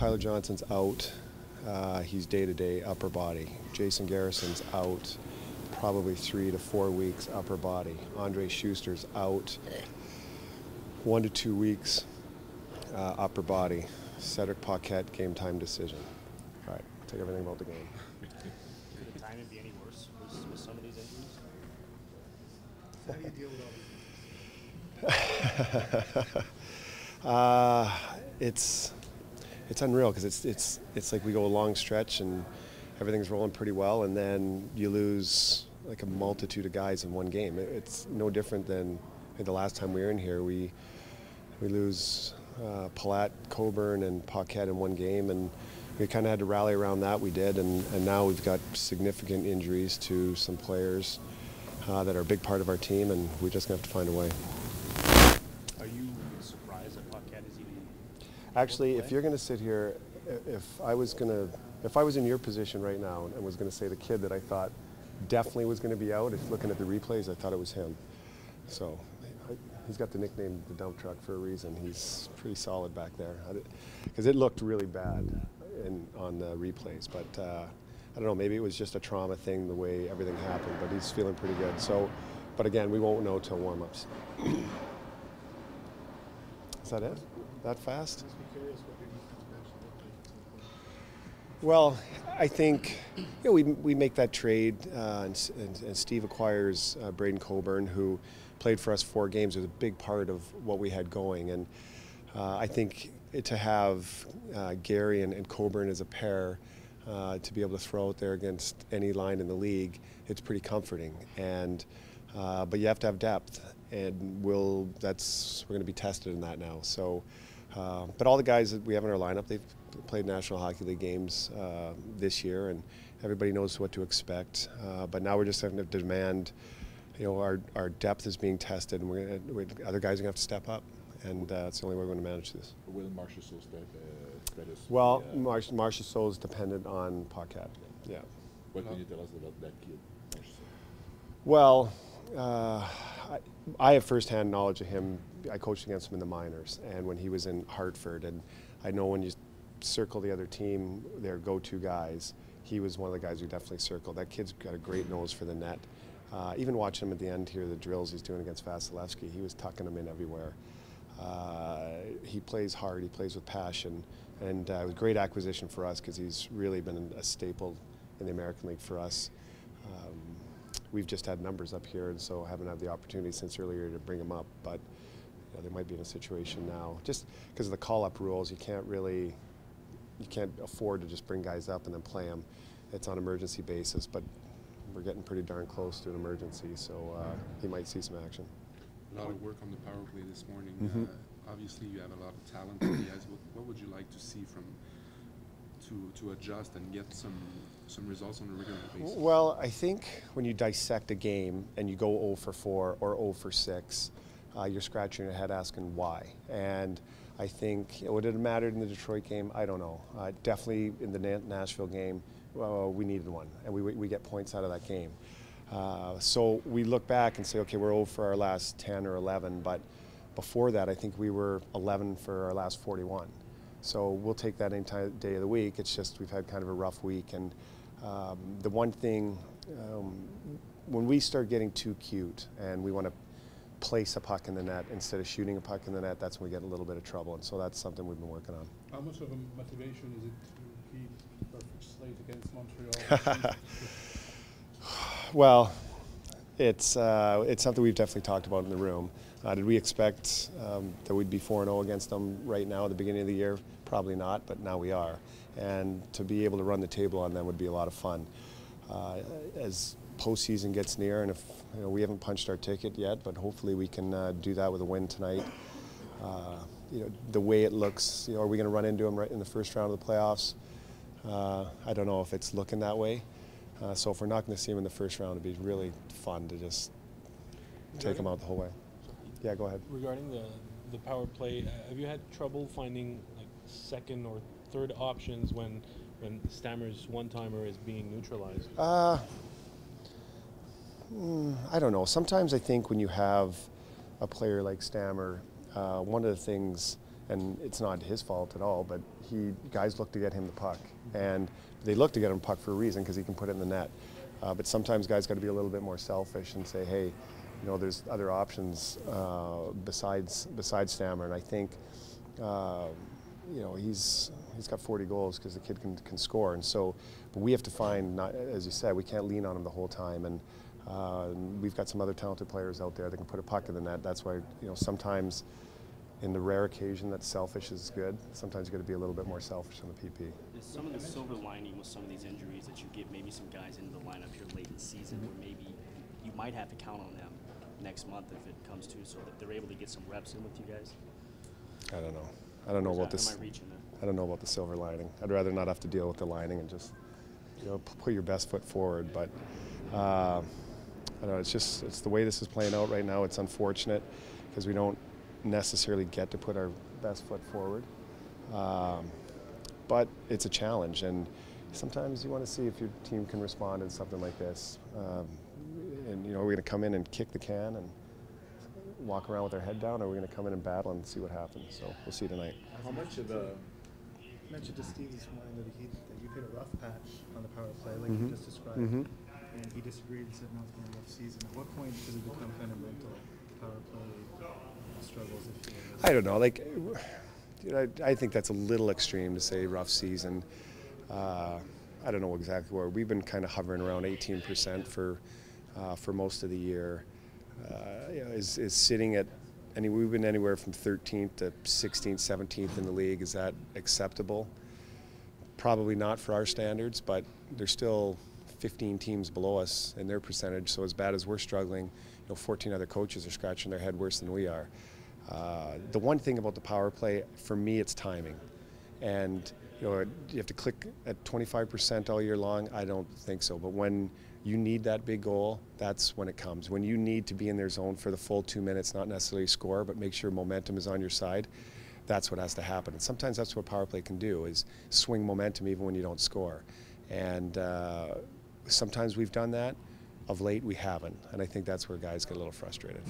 Tyler Johnson's out. Uh, he's day to day upper body. Jason Garrison's out, probably three to four weeks upper body. Andrej Sustr's out, one to two weeks uh, upper body. Cedric Paquette game time decision. All right, take everything about the game. Could the timing be any worse with, with some of these injuries? How do you deal with all this? Uh, it's it's unreal because it's it's it's like we go a long stretch and everything's rolling pretty well, and then you lose like a multitude of guys in one game. It's no different than the last time we were in here. We we lose uh, Palat, Coburn, and Paquette in one game, and we kind of had to rally around that. We did, and, and now we've got significant injuries to some players uh, that are a big part of our team, and we're just gonna have to find a way. Are you surprised that Paquette is even? Actually, if you're going to sit here, if I was going to, if I was in your position right now and was going to say the kid that I thought definitely was going to be out, if looking at the replays, I thought it was him. So I, he's got the nickname the dump truck for a reason. He's pretty solid back there because it looked really bad in, on the replays. But uh, I don't know, maybe it was just a trauma thing the way everything happened. But he's feeling pretty good. So, but again, we won't know till warm-ups. Is that it? That fast? Just be curious what your defense bench looked like at some point. Well, I think you know, we, we make that trade, uh, and, and, and Steve acquires uh, Braydon Coburn, who played for us four games. was a big part of what we had going, and uh, I think it, to have uh, Gary and, and Coburn as a pair uh, to be able to throw out there against any line in the league, it's pretty comforting. And uh, but you have to have depth, and we'll that's we're going to be tested in that now. So. Uh, but all the guys that we have in our lineup, they've played National Hockey League games uh, this year, and everybody knows what to expect. Uh, but now we're just having to demand, you know, our, our depth is being tested, and we're gonna, we, other guys are going to have to step up, and uh, it's the only way we're going to manage this. Will Marcia uh. Well, be, uh, Marchessault is dependent on Paquette. Yeah. what can you tell us about that kid? Marcia Well, uh, I, have firsthand knowledge of him. I coached against him in the minors, and when he was in Hartford, and I know when you circle the other team, their go-to guys, he was one of the guys who definitely circled. That kid's got a great nose for the net. Uh, even watching him at the end here, the drills he's doing against Vasilevskiy, he was tucking them in everywhere. Uh, he plays hard, he plays with passion, and uh, it was a great acquisition for us because he's really been a staple in the American League for us. We've just had numbers up here, and so haven't had the opportunity since earlier to bring them up. But you know, they might be in a situation now, just because of the call-up rules, you can't really, you can't afford to just bring guys up and then play them. It's on emergency basis, but we're getting pretty darn close to an emergency, so uh, he might see some action. A lot of work on the power play this morning. Mhm. Uh, obviously, you have a lot of talent in the ice. What, what would you like to see from to to adjust and get some some results on a regular basis? Well, I think when you dissect a game and you go 0 for 4 or 0 for 6, uh, you're scratching your head asking why. And I think, would it have mattered in the Detroit game? I don't know. Uh, definitely in the Na- Nashville game, well, we needed one, and we, we get points out of that game. Uh, so we look back and say, okay, we're 0 for our last 10 or 11, but before that, I think we were 11 for our last 41. So we'll take that any time, day of the week. It's just we've had kind of a rough week, and um, the one thing um, when we start getting too cute and we want to place a puck in the net instead of shooting a puck in the net, that's when we get a little bit of trouble, and so that's something we've been working on. How much of a motivation is it to keep perfect slate against Montreal? Well, it's uh, it's something we've definitely talked about in the room. Uh, did we expect um, that we'd be 4 0 against them right now at the beginning of the year? Probably not, but now we are. And to be able to run the table on them would be a lot of fun. Uh, as postseason gets near, and if you know, we haven't punched our ticket yet, but hopefully we can uh, do that with a win tonight. Uh, you know, the way it looks, you know, are we going to run into them right in the first round of the playoffs? Uh, I don't know if it's looking that way. Uh, so if we're not going to see him in the first round, it'd be really fun to just take him out the whole way. Yeah, go ahead. Regarding the the power play, uh, have you had trouble finding like second or third options when when Stammer's one timer is being neutralized? Uh, mm, I don't know. Sometimes I think when you have a player like Stammer, uh, one of the things, and it's not his fault at all. But he guys look to get him the puck, and they look to get him the puck for a reason because he can put it in the net. Uh, but sometimes guys got to be a little bit more selfish and say, hey, you know, there's other options uh, besides besides Stammer, and I think. Uh, you know he's he's got 40 goals because the kid can, can score and so but we have to find not as you said we can't lean on him the whole time and uh, we've got some other talented players out there that can put a puck in the net that's why you know sometimes in the rare occasion that selfish is good sometimes you got to be a little bit more selfish on the PP Is some of the silver lining with some of these injuries that you give maybe some guys into the lineup here late in the season where maybe you might have to count on them next month if it comes to so that they're able to get some reps in with you guys? I don't know I don't know about this? I don't know about the silver lining. I'd rather not have to deal with the lining and just, you know, put your best foot forward. But uh, I don't know. It's just it's the way this is playing out right now. It's unfortunate because we don't necessarily get to put our best foot forward. Um, but it's a challenge, and sometimes you want to see if your team can respond in something like this. Um, and you know, are we're going to come in and kick the can and walk around with our head down, or are we're going to come in and battle and see what happens. So we'll see tonight. How much of the mentioned to Steve this morning that he that you've hit a rough patch on the power play, like Mhm. you just described, Mhm. and he disagreed and said no, it's been a rough season. At what point does it become kind of mental power play struggles? I don't know. Like, I, I think that's a little extreme to say rough season. Uh, I don't know exactly where we've been kind of hovering around 18% for uh, for most of the year. Uh, you know, is is sitting at any we've been anywhere from 13th to 16th, 17th in the league. Is that acceptable? Probably not for our standards, but there's still 15 teams below us in their percentage. So as bad as we're struggling, you know, 14 other coaches are scratching their head worse than we are. Uh, the one thing about the power play, for me, it's timing. And you know, you have to click at 25% all year long. I don't think so. But when you need that big goal, that's when it comes. When you need to be in their zone for the full two minutes, not necessarily score, but make sure momentum is on your side, that's what has to happen. And sometimes that's what power play can do: is swing momentum even when you don't score. And uh, sometimes we've done that. Of late, we haven't, and I think that's where guys get a little frustrated.